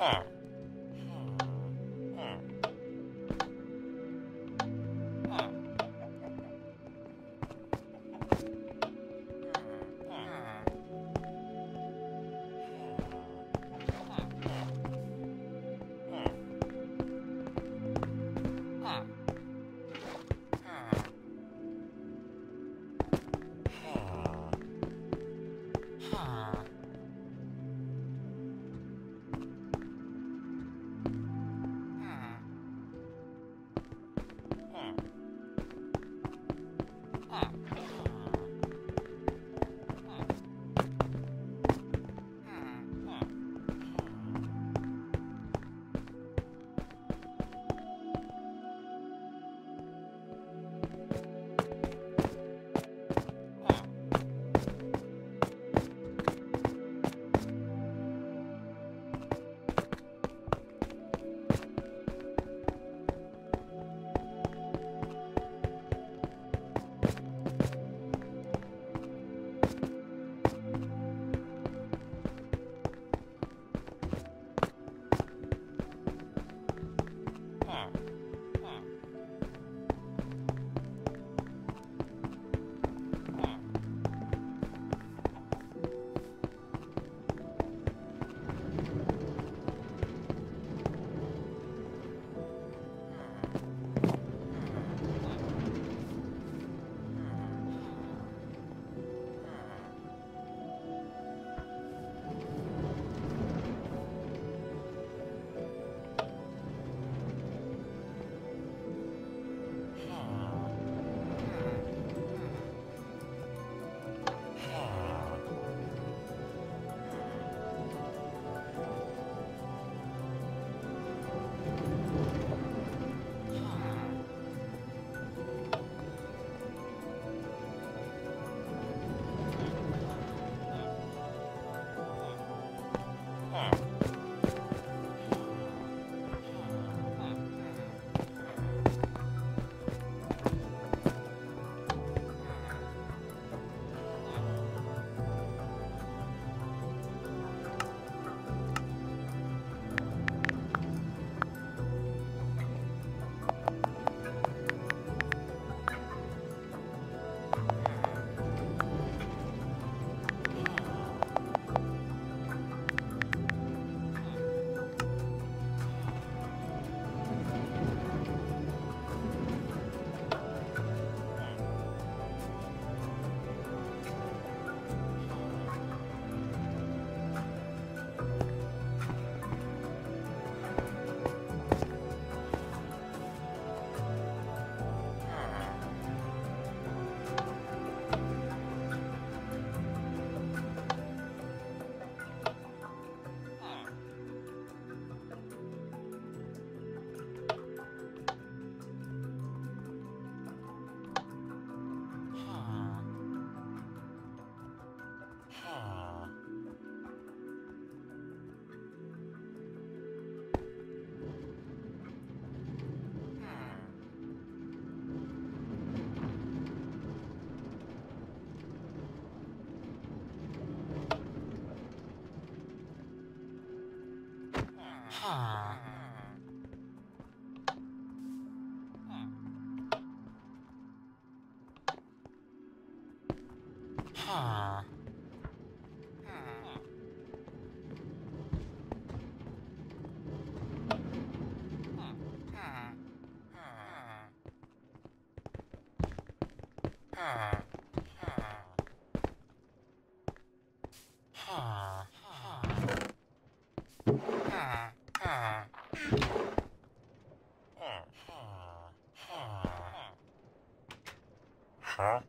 Ah. Huh. Huh?